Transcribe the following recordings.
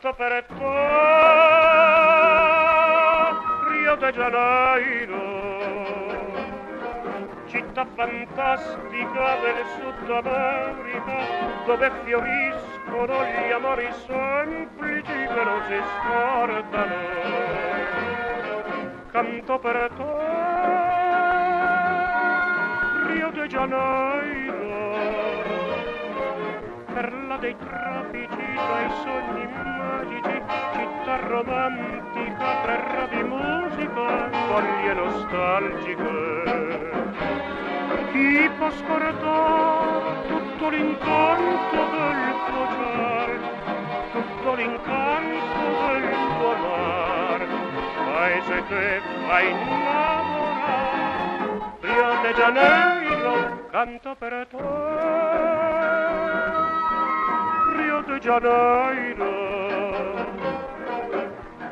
canto per te Rio de Janeiro. Città fantastica del Sud America dove fioriscono gli amori semplici che non si scordano canto per te Rio de Janeiro. Dei tropici, dai sogni magici, città romantica, terra di musica, foglie nostalgiche. Chi può scordare tutto l'incanto del tuo cielo, tutto l'incanto del tuo mar, paese che fa innamorare, Rio de Janeiro, canto per te. Janeiro,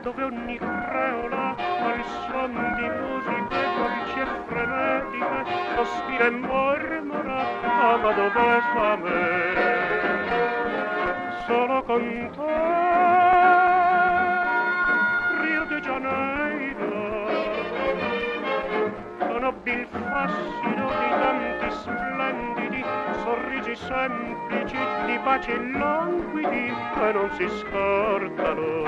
dove ogni creola al suon di musiche dolci e frenetiche sospira e mormora, ah, ma dove fa me? Solo con te, Rio de Janeiro, conobbi il fascino di tanti splendidi sorrisi semplici di pace languidi che non si scordano.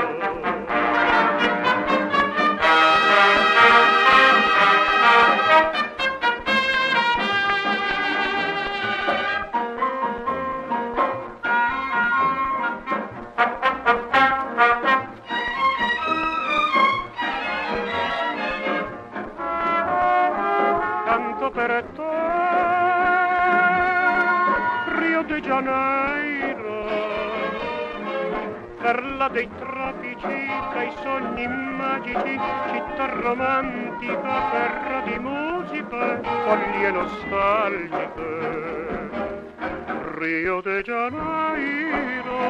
Per te, De Janeiro, perla dei tropici, dai sogni magici, città romantica, terra di musica, foglie nostalgiche. Rio de Janeiro,